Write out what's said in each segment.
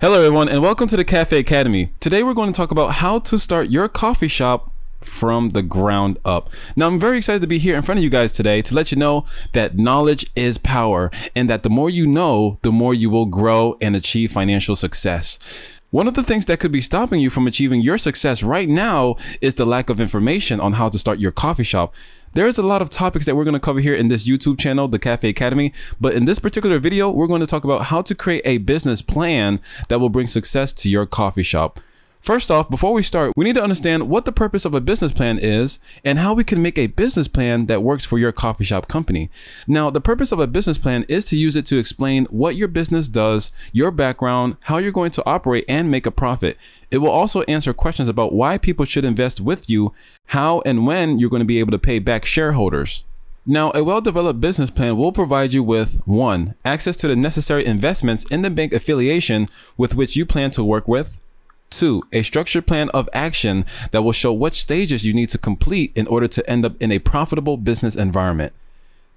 Hello, everyone, and welcome to the Cafe Academy. Today, we're going to talk about how to start your coffee shop from the ground up. Now, I'm very excited to be here in front of you guys today to let you know that knowledge is power and that the more you know, the more you will grow and achieve financial success. One of the things that could be stopping you from achieving your success right now is the lack of information on how to start your coffee shop. There's a lot of topics that we're going to cover here in this YouTube channel, The Cafe Academy. But in this particular video, we're going to talk about how to create a business plan that will bring success to your coffee shop. First off, before we start, we need to understand what the purpose of a business plan is and how we can make a business plan that works for your coffee shop company. Now, the purpose of a business plan is to use it to explain what your business does, your background, how you're going to operate and make a profit. It will also answer questions about why people should invest with you, how and when you're going to be able to pay back shareholders. Now, a well-developed business plan will provide you with 1. Access to the necessary investments in the bank affiliation with which you plan to work with, Two, a structured plan of action that will show what stages you need to complete in order to end up in a profitable business environment.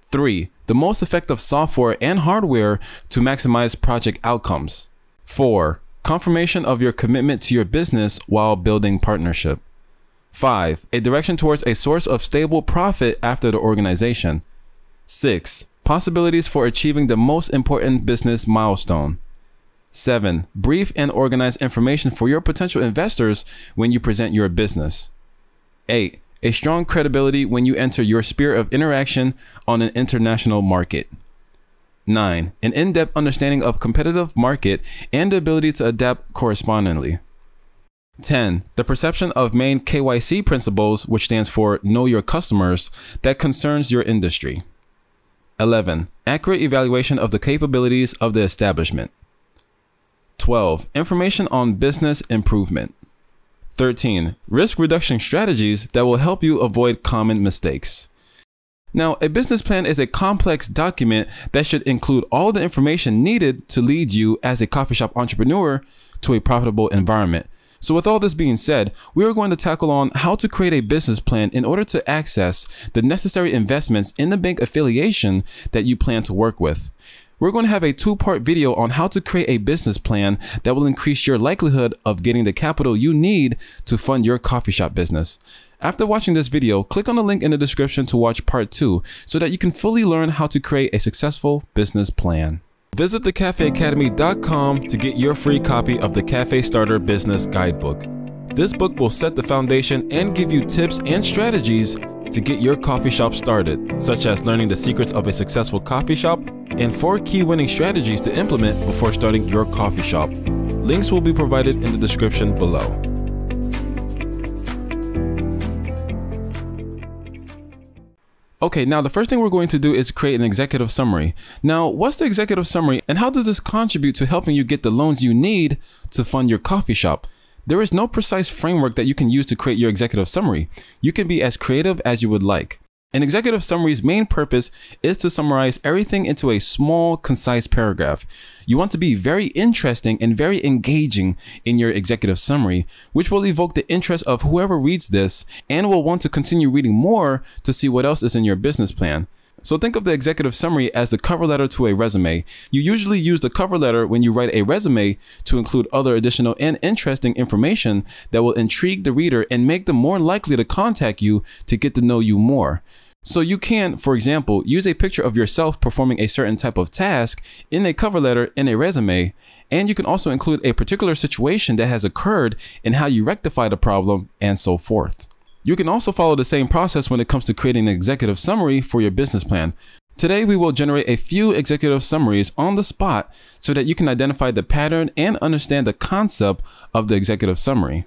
Three, the most effective software and hardware to maximize project outcomes. Four, confirmation of your commitment to your business while building partnership. Five, a direction towards a source of stable profit after the organization. Six, possibilities for achieving the most important business milestone. Seven, brief and organize information for your potential investors when you present your business. Eight, a strong credibility when you enter your sphere of interaction on an international market. 9. An in-depth understanding of competitive market and the ability to adapt correspondingly. 10. The perception of main KYC principles, which stands for Know Your Customers, that concerns your industry. 11. Accurate evaluation of the capabilities of the establishment. 12. Information on business improvement. 13. Risk reduction strategies that will help you avoid common mistakes. Now, a business plan is a complex document that should include all the information needed to lead you as a coffee shop entrepreneur to a profitable environment. So with all this being said, we are going to tackle on how to create a business plan in order to access the necessary investments in the bank affiliation that you plan to work with. We're going to have a two-part video on how to create a business plan that will increase your likelihood of getting the capital you need to fund your coffee shop business. After watching this video, click on the link in the description to watch part 2 so that you can fully learn how to create a successful business plan. Visit thecafeacademy.com to get your free copy of the Cafe Starter Business Guidebook. This book will set the foundation and give you tips and strategies to get your coffee shop started, such as learning the secrets of a successful coffee shop and four key winning strategies to implement before starting your coffee shop. Links will be provided in the description below. Okay, now the first thing we're going to do is create an executive summary. Now, what's the executive summary and how does this contribute to helping you get the loans you need to fund your coffee shop? There is no precise framework that you can use to create your executive summary. You can be as creative as you would like. An executive summary's main purpose is to summarize everything into a small, concise paragraph. You want to be very interesting and very engaging in your executive summary, which will evoke the interest of whoever reads this and will want to continue reading more to see what else is in your business plan. So think of the executive summary as the cover letter to a resume. You usually use the cover letter when you write a resume to include other additional and interesting information that will intrigue the reader and make them more likely to contact you to get to know you more. So you can, for example, use a picture of yourself performing a certain type of task in a cover letter in a resume, and you can also include a particular situation that has occurred and how you rectify the problem and so forth. You can also follow the same process when it comes to creating an executive summary for your business plan. Today, we will generate a few executive summaries on the spot so that you can identify the pattern and understand the concept of the executive summary.